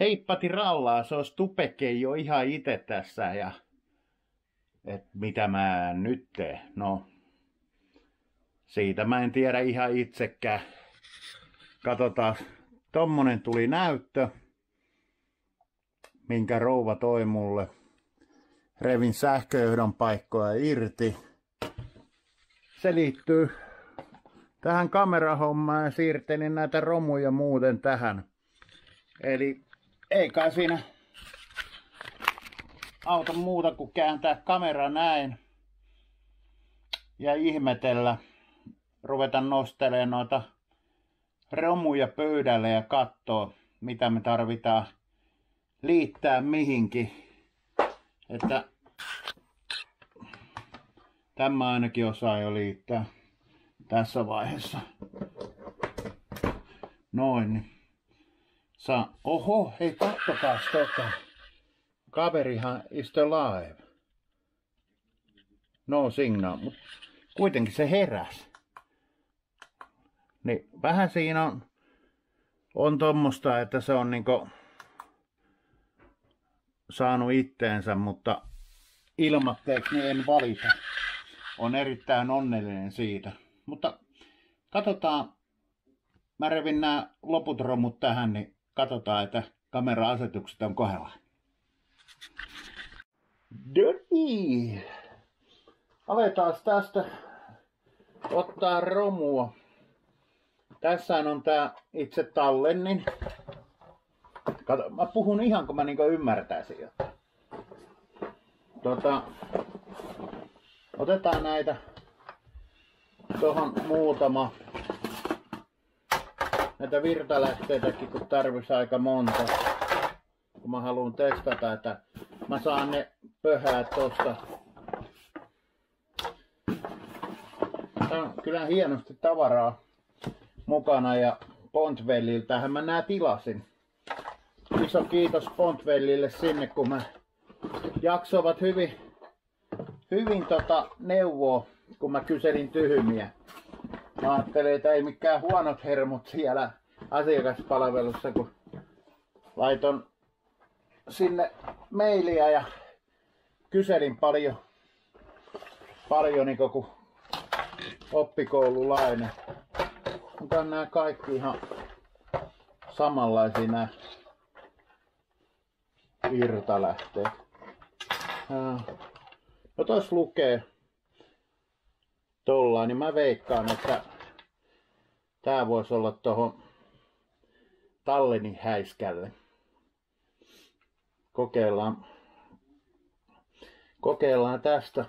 heippati rallaa, se olisi tupeke jo ihan itse tässä ja et mitä mä nyt teen. No, siitä mä en tiedä ihan itsekään. Katsotaan, tommonen tuli näyttö, minkä rouva toi mulle. Revin sähköjohdon paikkoja irti. Se liittyy tähän kamerahommaan ja siirtelin näitä romuja muuten tähän. Eli ei kai siinä auta muuta kuin kääntää kamera näin ja ihmetellä, ruveta nostelemaan noita romuja pöydälle ja katsoa, mitä me tarvitaan liittää mihinkin. Että tämä ainakin osaa jo liittää tässä vaiheessa. Noin. Niin. Saa. Oho, hei kattokaa tota. Kaverihan is alive. No signal, mutta kuitenkin se heräs. Niin vähän siinä on, on tommosta, että se on niinku saanut itteensä, mutta ilmatteeksi niin en valita. On erittäin onnellinen siitä. Mutta katsotaan, mä revin nämä loput romut tähän, niin katsotaan, että kamera-asetukset on kohdalla. No niin. Aletaan tästä ottaa romua. Tässä on tää itse tallennin. Kato, mä puhun ihan kun mä niinku ymmärtäisin jotain. Tota, otetaan näitä tuohon muutama näitä virtalähteitäkin, kun tarvitsisi aika monta. Kun mä haluan testata, että mä saan ne pöhää tosta. Tää on kyllä hienosti tavaraa mukana ja Pontvelliltähän mä nää tilasin. Iso kiitos Pontvellille sinne, kun mä jaksoivat hyvin, hyvin tota neuvoa, kun mä kyselin tyhmiä. Mä ajattelin, että ei mikään huonot hermot siellä asiakaspalvelussa, kun laiton sinne mailia ja kyselin paljon, paljon niin kuin oppikoululainen. Mutta nämä kaikki ihan samanlaisia nämä irtalähteet. No tos lukee tollaan, niin mä veikkaan, että tää voisi olla tuohon Tallenin häiskälle. Kokeillaan, kokeillaan tästä.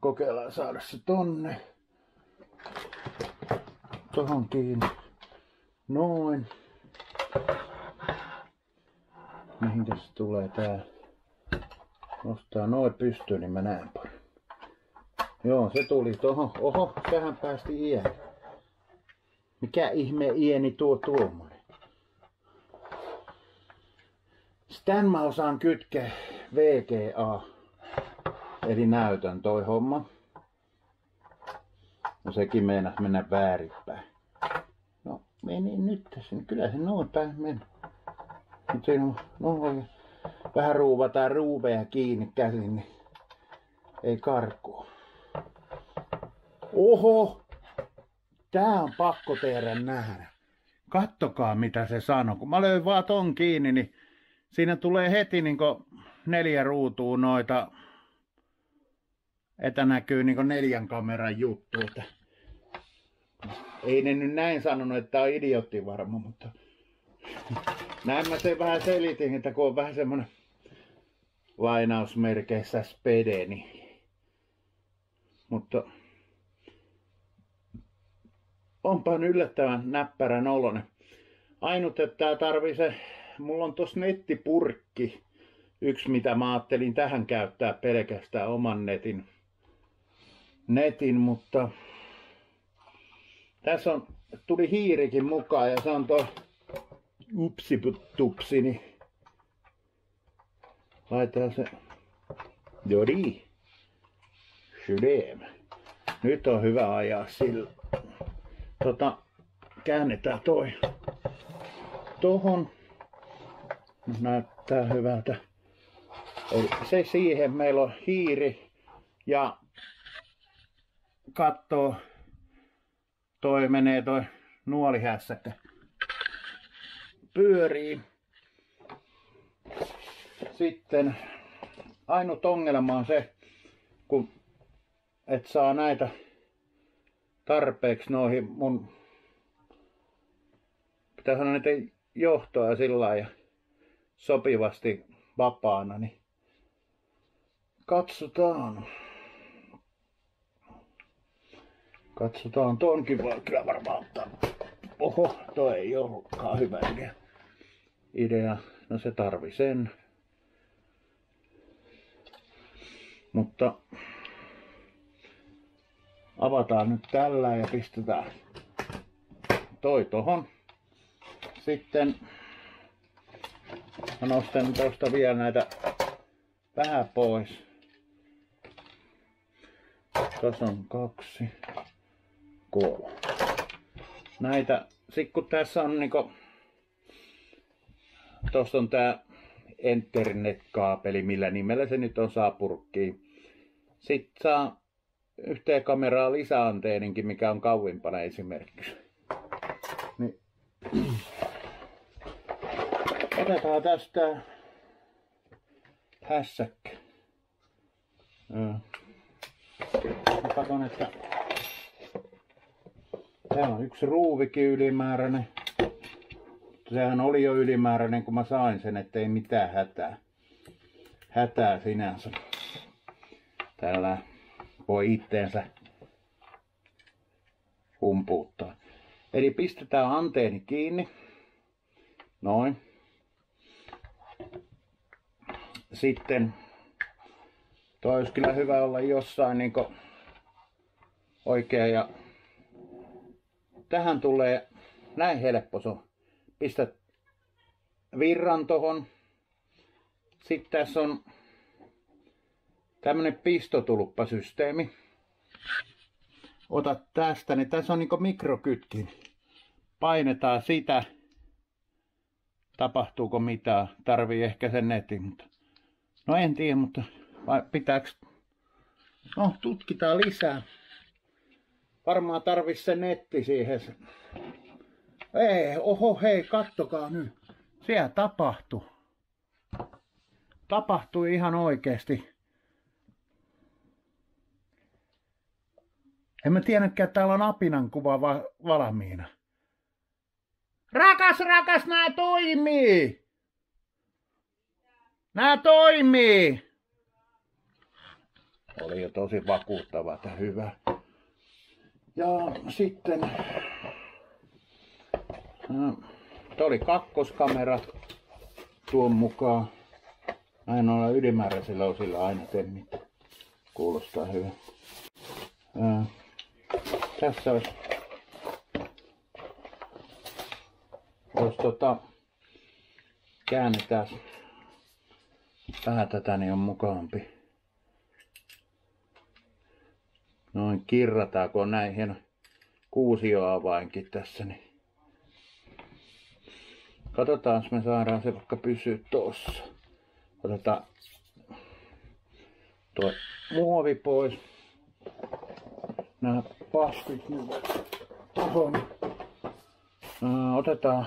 Kokeillaan saada se tonne. Tohon kiinni. Noin. Mihin se tulee tää? Nostaa noin pystyyn, niin mä näen paremmin. Joo, se tuli tohon. Oho, tähän päästi ieni. Mikä ihme ieni tuo tuommoinen? Stän mä osaan kytkeä VGA. Eli näytön toi homma. No sekin meinas mennä väärinpäin. No meni nyt tässä. Kyllä se noin päin meni. Mutta siinä on noin vähän ruuvataan ruuveja kiinni käsin, niin ei karkua. Oho! Tää on pakko tehdä nähdä. Kattokaa mitä se sanoo. Kun mä löin vaan ton kiinni, niin siinä tulee heti niin neljä ruutua noita, että näkyy niin neljän kameran juttu. Että ei ne nyt näin sanonut, että on idiotti varma, mutta näin mä sen vähän selitin, että kun on vähän semmonen lainausmerkeissä spede, niin mutta onpa yllättävän näppärän olonen. Ainut, että tää tarvii se, mulla on tossa nettipurkki, yksi mitä mä ajattelin tähän käyttää pelkästään oman netin, netin mutta tässä on, tuli hiirikin mukaan ja se on tuo upsiputupsi, niin laitetaan se, jodi, sydäm. Nyt on hyvä ajaa sillä tota, käännetään toi tohon. Näyttää hyvältä. Eli se siihen meillä on hiiri ja kattoo toi menee toi nuolihässäkkä pyörii. Sitten ainut ongelma on se, kun et saa näitä tarpeeksi noihin mun pitää sanoa näitä johtoa sillä ja sopivasti vapaana, niin katsotaan. Katsotaan tonkin voi kyllä varmaan ottaa. Oho, toi ei ollutkaan hyvä idea. idea. No se tarvi sen. Mutta avataan nyt tällä ja pistetään toi tohon. Sitten mä nostan tuosta vielä näitä vähän pois. Tässä on kaksi, kolme. Näitä, sit kun tässä on niinku, tuossa on tää Ethernet-kaapeli, millä nimellä se nyt on saa purkkiin. Sitten saa yhteen kameraa lisäanteeninkin, mikä on kauimpana esimerkiksi. Niin. Otetaan tästä hässäkkä. Mä katson, että täällä on yksi ruuvikin ylimääräinen. Sehän oli jo ylimääräinen, kun mä sain sen, ettei mitään hätää. Hätää sinänsä. Täällä voi itteensä humpuuttaa. Eli pistetään anteeni kiinni. Noin. Sitten toi olisi kyllä hyvä olla jossain niin oikea ja tähän tulee näin helppo se. Pistät virran tohon. Sitten tässä on tämmönen pistotulppasysteemi. Otat tästä, niin tässä on niinku mikrokytkin. Painetaan sitä. Tapahtuuko mitään? Tarvii ehkä sen netin, mutta... No en tiedä, mutta vai pitääks... No, tutkitaan lisää. Varmaan tarvis se netti siihen. Ei, oho hei, kattokaa nyt. Siellä tapahtui. Tapahtui ihan oikeesti. En mä tiennytkään, että täällä on apinan kuva va- valmiina. Rakas, rakas, nää toimii! Nää toimii! Oli jo tosi vakuuttava että hyvä. Ja sitten... Tuo oli kakkoskamera tuon mukaan. Näin olla ylimääräisillä osilla aina temmit. Kuulostaa hyvä. Ää, tässä olisi, olisi tota, käännetään vähän tätä, niin on mukaampi. Noin kirrataan, kun on näin hieno kuusioavainkin tässä. Niin. Katsotaan, me saadaan se vaikka pysyä tossa. Otetaan tuo muovi pois. Nämä paskit nyt tohon. Otetaan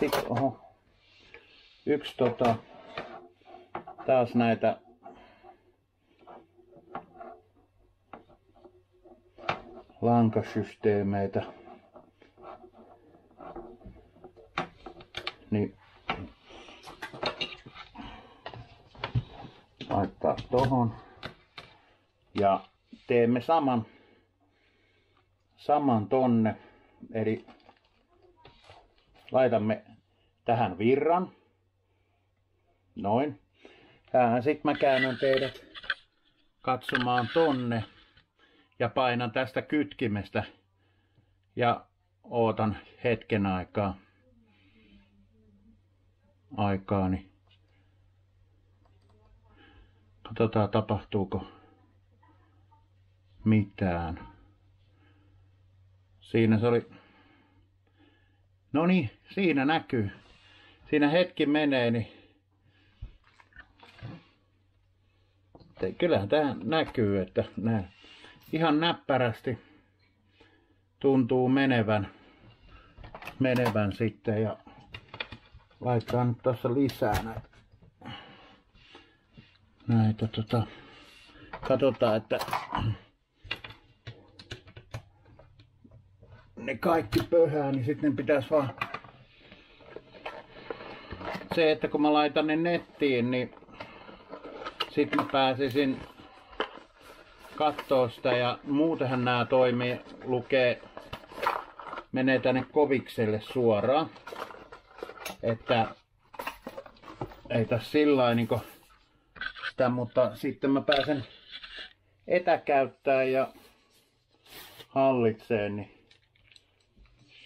sitten oho, yksi tota, taas näitä lankasysteemeitä. Niin laittaa tohon. Ja teemme saman, saman tonne. Eli laitamme tähän virran. Noin. Sitten mä käännän teidät katsomaan tonne ja painan tästä kytkimestä ja ootan hetken aikaa aikaani. Katsotaan tapahtuuko mitään. Siinä se oli. No niin, siinä näkyy. siinä hetki menee, niin Te, kyllähän tämä näkyy, että nää ihan näppärästi tuntuu menevän, menevän sitten ja laittaa nyt tässä lisää näitä, näitä tota, katsotaan, että ne kaikki pöhää, niin sitten pitäisi vaan se, että kun mä laitan ne nettiin, niin sitten mä pääsisin kattoo sitä ja muutenhan nämä toimii, lukee, menee tänne kovikselle suoraan. Että ei tässä sillä niin sitä, mutta sitten mä pääsen etäkäyttää ja hallitseen, niin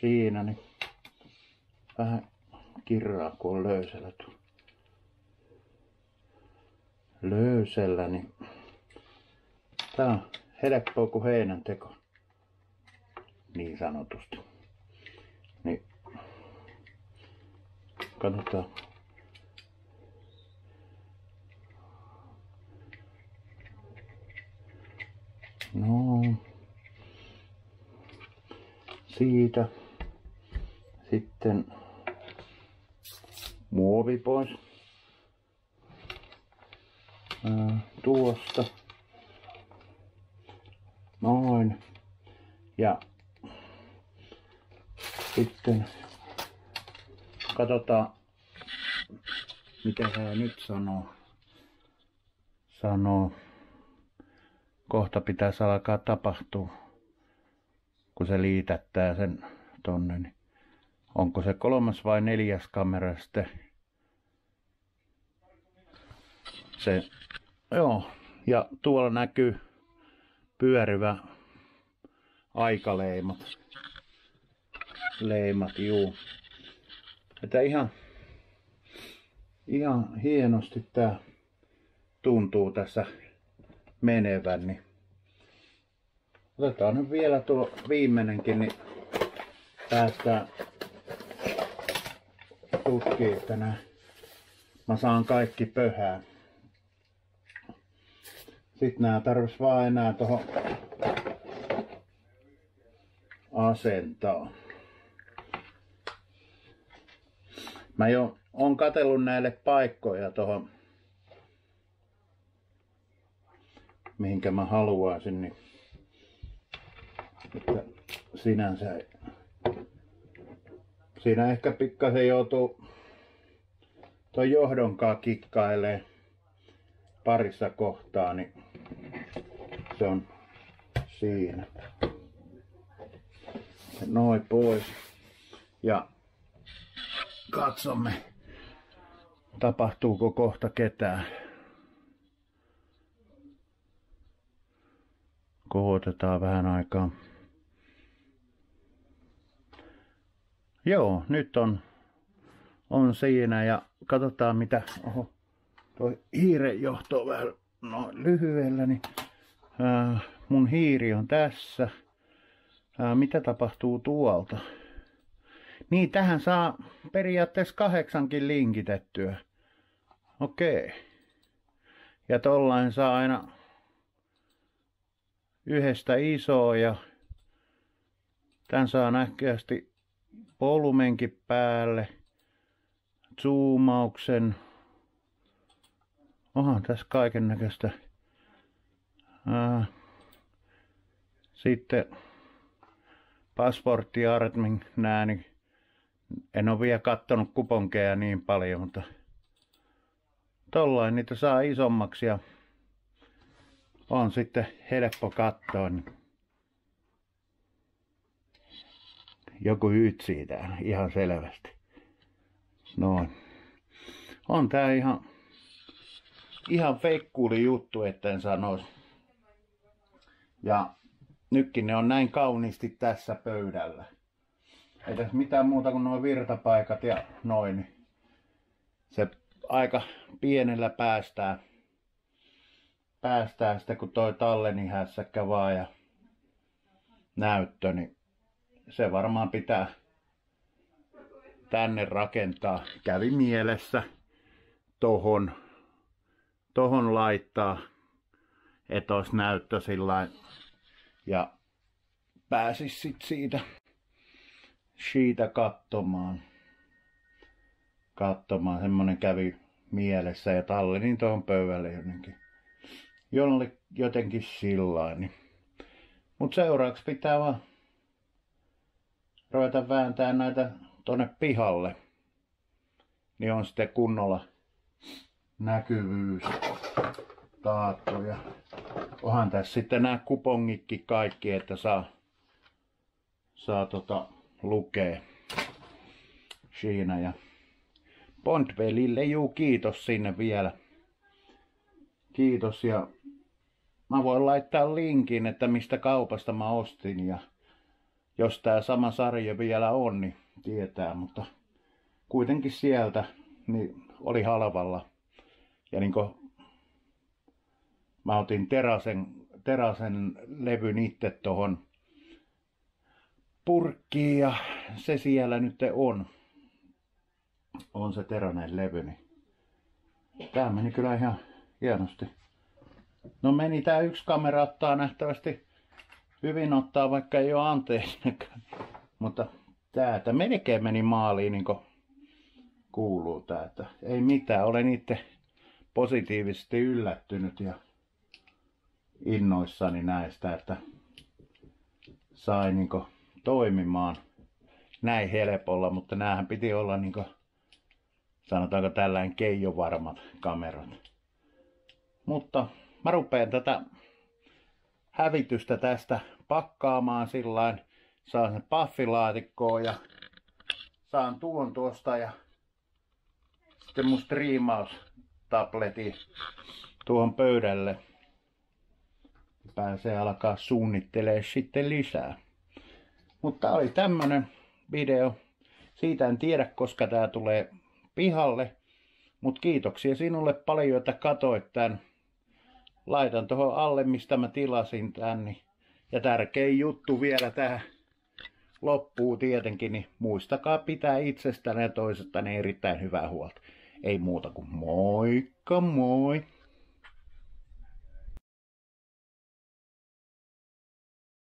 siinä niin vähän kirraa, kun on löysällä tuolla löysellä, niin tää on helppoa kuin heinän teko. Niin sanotusti. Niin katsotaan. No, siitä sitten muovi pois tuosta. Noin. Ja sitten katsotaan, mitä hän nyt sanoo. Sanoo, kohta pitäisi alkaa tapahtua, kun se liitättää sen tonne. Niin onko se kolmas vai neljäs kamera sitten se, joo, ja tuolla näkyy pyörivä aikaleimat. Leimat, juu. Että ihan, ihan hienosti tää tuntuu tässä menevän, niin otetaan nyt vielä tuo viimeinenkin, niin päästään tutkimaan, että nää, mä saan kaikki pöhää. Sitten nämä tarvitsisi vaan enää tuohon asentaa. Mä jo on katellut näille paikkoja tuohon, mihinkä mä haluaisin, niin että sinänsä. Siinä ehkä pikkasen joutuu tuon johdonkaan kikkailee parissa kohtaa, niin se on siinä. Noin pois. Ja katsomme, tapahtuuko kohta ketään. Kohotetaan vähän aikaa. Joo, nyt on, on siinä ja katsotaan mitä, oho, toi hiirejohto on vähän no, lyhyellä, niin Ää, mun hiiri on tässä. Ää, mitä tapahtuu tuolta? Niin, tähän saa periaatteessa kahdeksankin linkitettyä. Okei. Ja tollain saa aina yhdestä isoa ja tän saa näköisesti volumenkin päälle. Zoomauksen. Onhan tässä kaiken näköistä sitten passportti Artmin nää, niin en ole vielä kattonut kuponkeja niin paljon, mutta tollain niitä saa isommaksi ja on sitten helppo katsoa. Niin joku ytsii täällä ihan selvästi. Noin. On tää ihan, ihan feikkuuli juttu, etten sanoisi. Ja nytkin ne on näin kauniisti tässä pöydällä. Ei tässä mitään muuta kuin nuo virtapaikat ja noin. Se aika pienellä päästää, päästää sitä, kun toi talleni hässäkkä vaan ja näyttö, niin se varmaan pitää tänne rakentaa. Kävi mielessä tohon, tohon laittaa, että olisi näyttö sillä ja pääsis sit siitä, siitä katsomaan. Katsomaan, semmonen kävi mielessä ja tallenin tuohon pöydälle jonnekin. Jolle, jotenkin sillä niin. Mut seuraavaksi pitää vaan ruveta vääntää näitä tonne pihalle. Niin on sitten kunnolla näkyvyys taattu. Ja onhan tässä sitten nämä kupongitkin kaikki, että saa, saa tota, lukea siinä. Ja Bondvelille juu kiitos sinne vielä. Kiitos ja mä voin laittaa linkin, että mistä kaupasta mä ostin ja jos tämä sama sarja vielä on, niin tietää, mutta kuitenkin sieltä niin oli halvalla. Ja niin kuin mä otin terasen, terasen levyn itse tuohon purkkiin ja se siellä nyt on. On se teränen levy. Niin tää meni kyllä ihan hienosti. No meni tää yksi kamera ottaa nähtävästi hyvin ottaa, vaikka ei ole anteeksi. Mutta täältä melkein meni maaliin niin kuuluu täältä. Ei mitään, olen itse positiivisesti yllättynyt ja innoissani näistä, että sai niin toimimaan näin helpolla, mutta näähän piti olla niin kuin, sanotaanko tällainen keijovarmat kamerat. Mutta mä rupean tätä hävitystä tästä pakkaamaan sillain. Saan sen paffilaatikkoon ja saan tuon tuosta ja sitten mun striimaustabletin tuohon pöydälle. Pääsee alkaa suunnittelee sitten lisää. Mutta oli tämmönen video. Siitä en tiedä, koska tää tulee pihalle. Mutta kiitoksia sinulle paljon, että katoit tän laitan tuohon alle, mistä mä tilasin tän. Niin. Ja tärkein juttu vielä tähän loppuu tietenkin, niin muistakaa pitää itsestänne ja toisestanne erittäin hyvää huolta. Ei muuta kuin moikka moi!